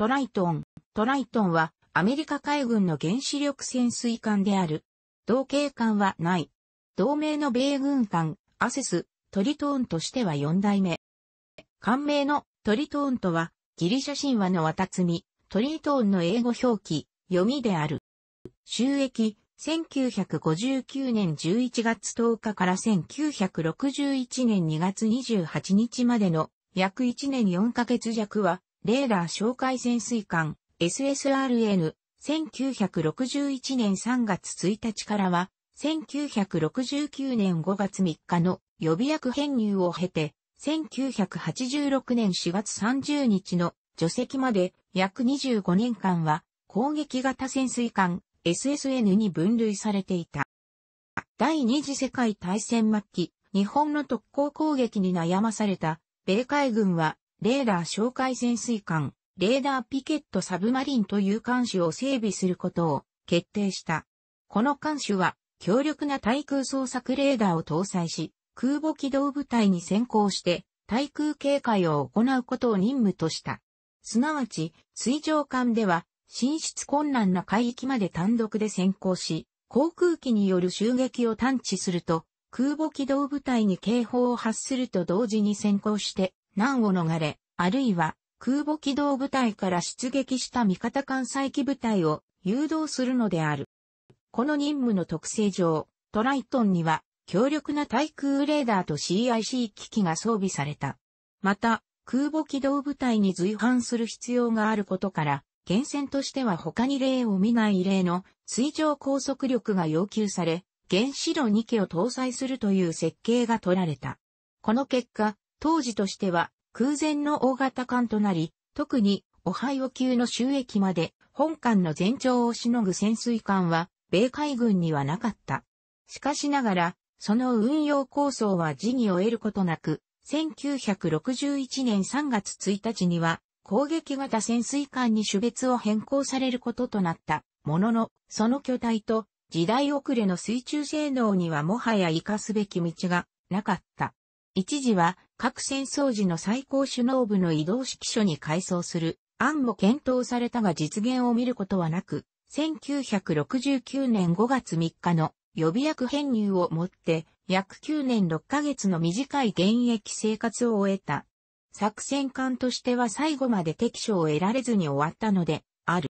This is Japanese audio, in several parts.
トライトン。トライトンはアメリカ海軍の原子力潜水艦である。同型艦はない。同盟の米軍艦、アセス、トリトーンとしては4代目。艦名のトリトーンとはギリシャ神話の渡積み、トリトーンの英語表記、読みである。収益、1959年11月10日から1961年2月28日までの約1年4ヶ月弱は、レーダー紹介潜水艦 SSRN、1961年3月1日からは、1969年5月3日の予備役編入を経て、1986年4月30日の除籍まで約25年間は攻撃型潜水艦 SSN に分類されていた。第二次世界大戦末期、日本の特攻攻撃に悩まされた米海軍は、レーダー哨戒潜水艦、レーダーピケットサブマリンという艦種を整備することを決定した。この艦種は、強力な対空捜索レーダーを搭載し、空母機動部隊に先行して対空警戒を行うことを任務とした。すなわち、水上艦では進出困難な海域まで単独で先行し、航空機による襲撃を探知すると、空母機動部隊に警報を発すると同時に先行して難を逃れ、あるいは空母機動部隊から出撃した味方艦載機部隊を誘導するのである。この任務の特性上、トライトンには強力な対空レーダーと CIC 機器が装備された。また、空母機動部隊に随伴する必要があることから、源泉としては他に例を見ない異例の水上高速力が要求され、原子炉2基を搭載するという設計が取られた。この結果、当時としては空前の大型艦となり、特にオハイオ級の収益まで本艦の全長をしのぐ潜水艦は米海軍にはなかった。しかしながら、その運用構想は時宜を得ることなく、1961年3月1日には攻撃型潜水艦に種別を変更されることとなったものの、その巨体と時代遅れの水中性能にはもはや活かすべき道がなかった。一時は各戦争時の最高首脳部の移動指揮所に改装する案も検討されたが実現を見ることはなく、1969年5月3日の予備役編入をもって約9年6ヶ月の短い現役生活を終えた。作戦艦としては最後まで適所を得られずに終わったので、ある。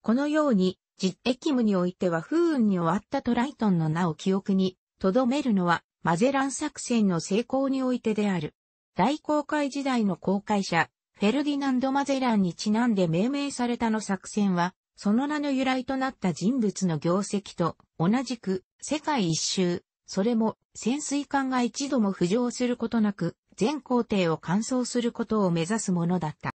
このように、実役務においては不運に終わったトライトンの名を記憶に、留めるのは、マゼラン作戦の成功においてである。大航海時代の航海者、フェルディナンド・マゼランにちなんで命名されたの作戦は、その名の由来となった人物の業績と同じく世界一周、それも潜水艦が一度も浮上することなく全工程を完走することを目指すものだった。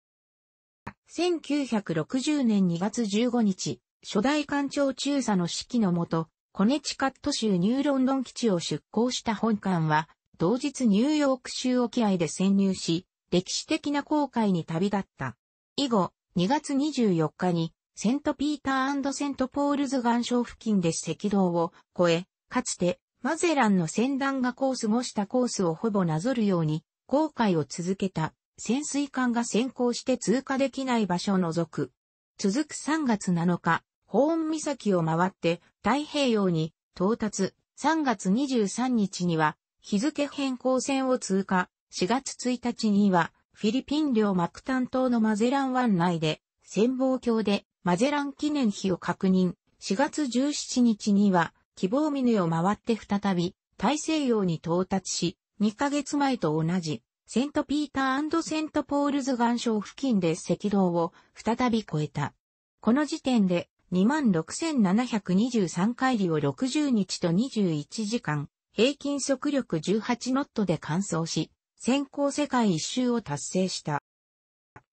1960年2月15日、初代艦長中佐の指揮のもと、コネチカット州ニューロンドン基地を出港した本艦は、同日ニューヨーク州沖合で潜入し、歴史的な航海に旅立った。以後、2月24日に、セントピーターセントポールズ岩礁付近で赤道を越え、かつてマゼランの船団がコースもしたコースをほぼなぞるように航海を続けた潜水艦が先行して通過できない場所を除く。続く3月7日、ホーン岬を回って太平洋に到達。3月23日には日付変更線を通過。4月1日にはフィリピン領マクタン島のマゼラン湾内で潜望鏡でマゼラン記念碑を確認。4月17日には喜望峰を回って再び大西洋に到達し、2ヶ月前と同じ、セントピーターセントポールズ岩礁付近で赤道を再び越えた。この時点で26,723海里を60日と21時間、平均速力18ノットで完走し、先行世界一周を達成した。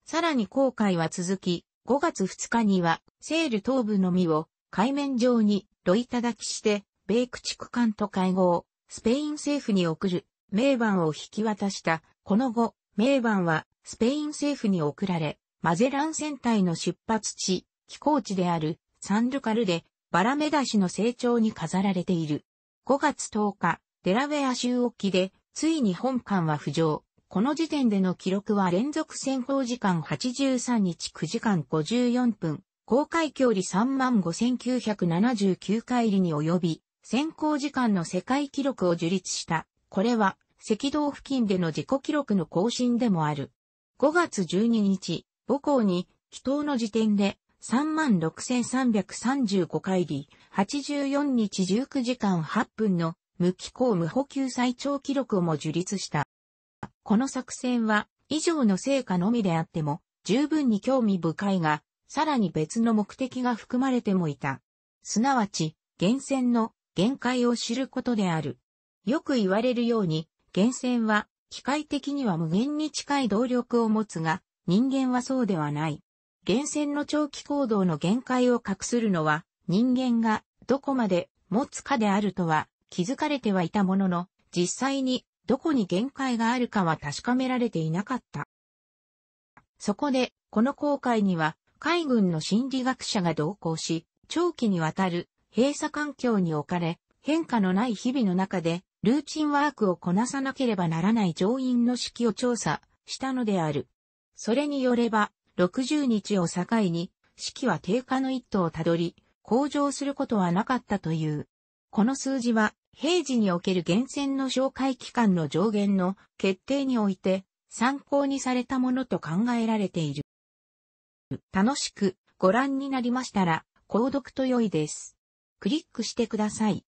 さらに航海は続き、5月2日には、セール東部のみを海面上にロイタきして、米駆逐艦と会合、スペイン政府に送る名板を引き渡した。この後、名板はスペイン政府に送られ、マゼラン船体の出発地、寄港地であるサンルカルでバラメダシの成長に飾られている。5月10日、デラウェア州沖で、ついに本艦は浮上。この時点での記録は連続潜航時間83日9時間54分、公開距離35,979海里に及び、潜航時間の世界記録を樹立した。これは、赤道付近での自己記録の更新でもある。5月12日、母港に、気筒の時点で、36,335海里、84日19時間8分の無機構無補給最長記録をも樹立した。この作戦は以上の成果のみであっても十分に興味深いが、さらに別の目的が含まれてもいた。すなわち、源泉の限界を知ることである。よく言われるように、源泉は機械的には無限に近い動力を持つが、人間はそうではない。源泉の長期行動の限界を隠するのは、人間がどこまで持つかであるとは気づかれてはいたものの、実際にどこに限界があるかは確かめられていなかった。そこで、この航海には、海軍の心理学者が同行し、長期にわたる閉鎖環境に置かれ、変化のない日々の中で、ルーチンワークをこなさなければならない乗員の士気を調査したのである。それによれば、60日を境に、士気は低下の一途をたどり、向上することはなかったという。この数字は、平時における源泉の紹介期間の上限の決定において参考にされたものと考えられている。楽しくご覧になりましたら、購読と良いです。クリックしてください。